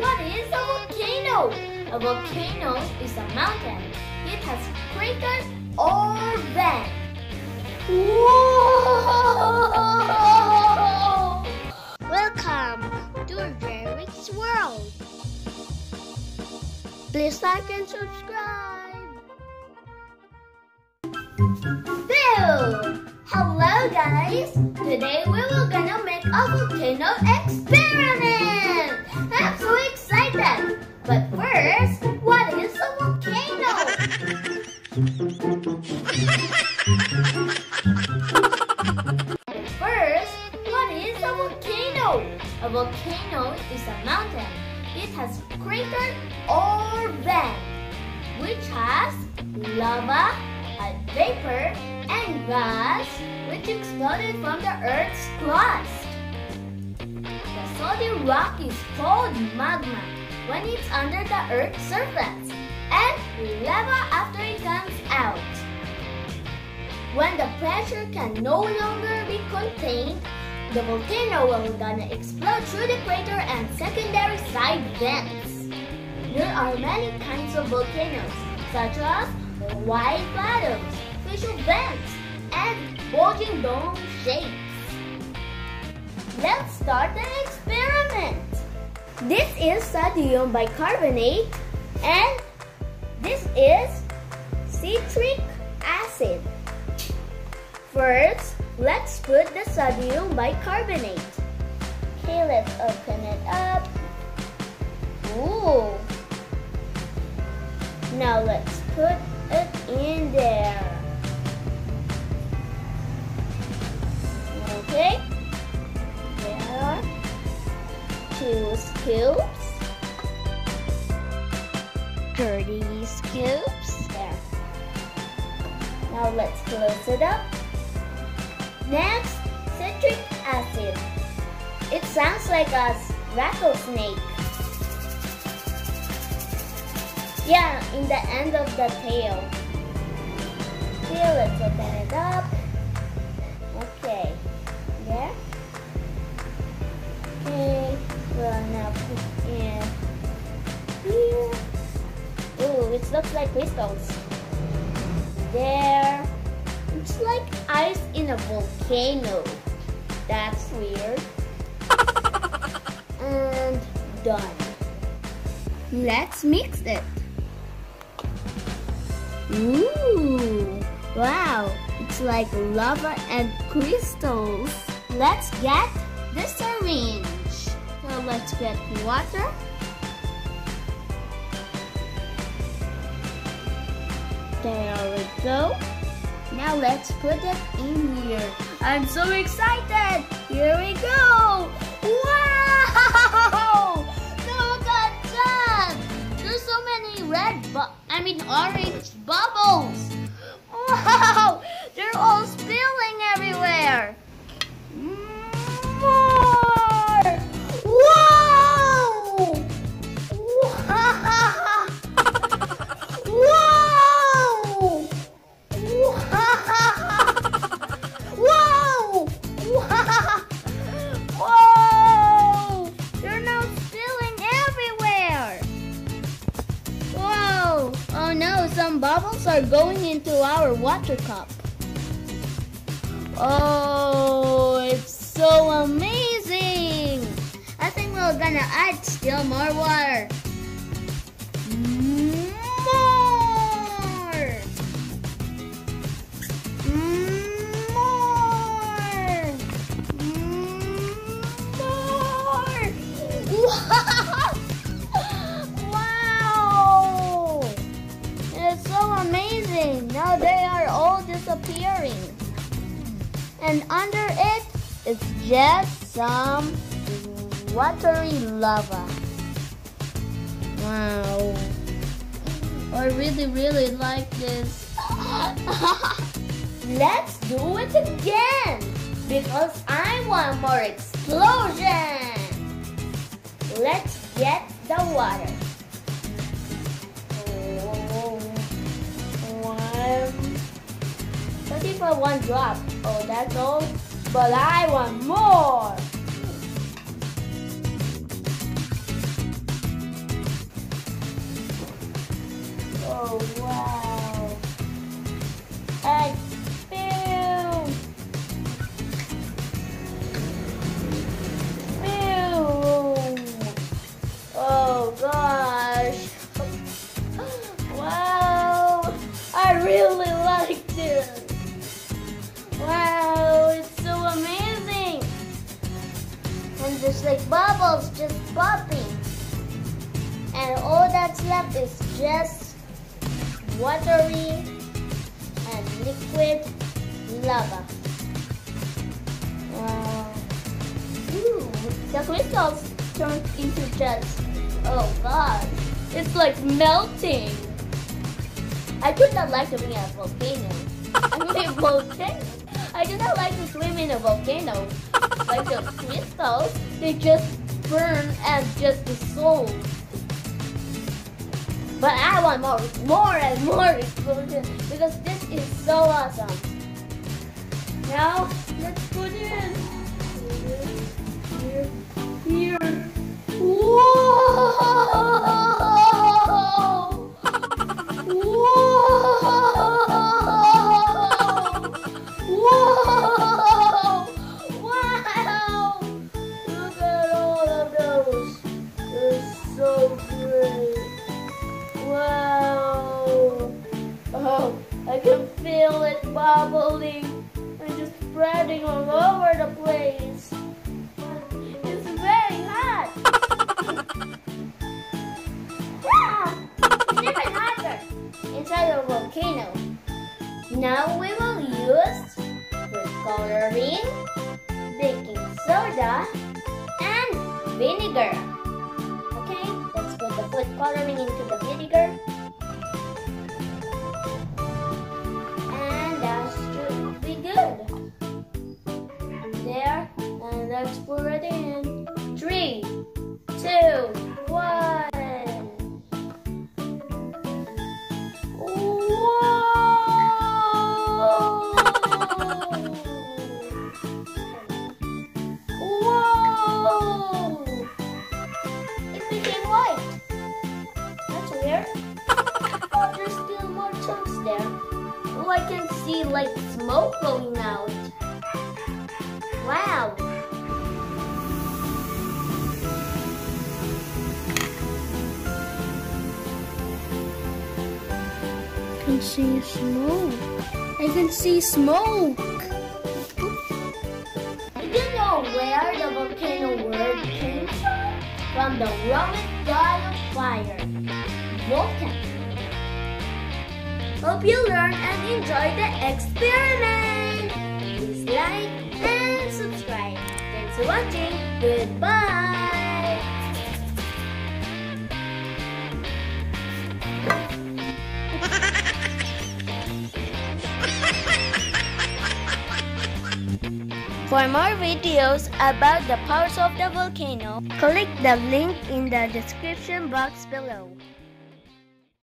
What is a volcano? A volcano is a mountain. It has crater or vents. Whoa! Welcome to Jeric's World. Please like and subscribe. Bill! Hello guys! Today we will gonna make a volcano experiment! First, what is a volcano? A volcano is a mountain. It has crater or vent, which has lava, a vapor, and gas, which exploded from the Earth's crust. The solid rock is called magma when it's under the Earth's surface, and lava When the pressure can no longer be contained, the volcano will gonna explode through the crater and secondary side vents. There are many kinds of volcanoes, such as wide bottoms, fissure vents, and bulging dome shapes. Let's start the experiment. This is sodium bicarbonate and this is citric. First, let's put the sodium bicarbonate. Okay, let's open it up. Ooh. Now let's put it in there. Okay. There are two scoops. 30 scoops. There. Now let's close it up. Next, citric acid. It sounds like a rattlesnake. Yeah, in the end of the tail. Here, let's open it up. Okay, there. Okay, we'll now put in here. Ooh, it looks like crystals. There. It's like ice in a volcano. That's weird. and done. Let's mix it. Ooh, wow, it's like lava and crystals. Let's get the syringe. So let's get water. There we go. Now let's put it in here. I'm so excited! Here we go! Some bubbles are going into our water cup. Oh, it's so amazing! I think we're gonna add still more water. Disappearing. And under it's just some watery lava. Wow. I really, really like this. Let's do it again because I want more explosion. Let's get the water. for one drop. Oh, that's all? But I want more! Oh, wow. I feel... Feel... Oh, gosh. wow. I really like this. Wow, it's so amazing. And there's like bubbles just popping. And all that's left is just watery and liquid lava. Wow. Ooh, the crystals turned into just, oh god, it's like melting. I do not like to be a volcano. I'm a volcano. I do not like to swim in a volcano. Like the crystals, they just burn and just dissolve. But I want more, more and more explosions because this is so awesome. Now, let's put in Now we will use food coloring, baking soda, and vinegar. Okay, let's put the food coloring into the vinegar. And that should be good. There, and let's pour it in. Became white. That's weird. Oh, there's still more chunks there. Oh, I can see like smoke going out. Wow. I can see smoke. I can see smoke. From the Roman god of fire, Vulcan. Hope you learned and enjoyed the experiment. Please like and subscribe. Thanks for watching. Goodbye. For more videos about the powers of the volcano, click the link in the description box below.